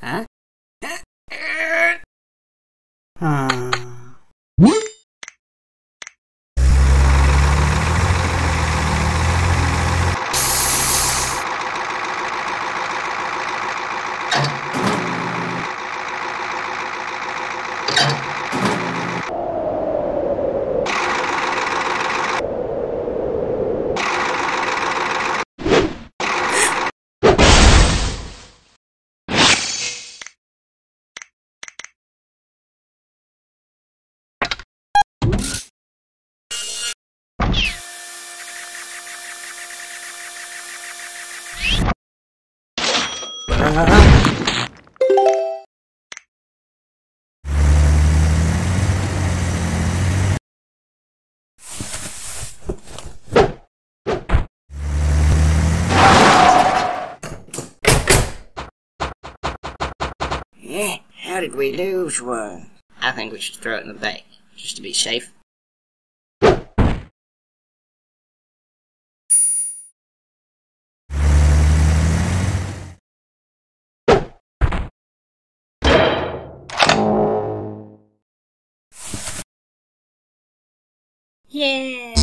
Huh? Hmm. How did we lose one? I think we should throw it in the bay, just to be safe. Yeah!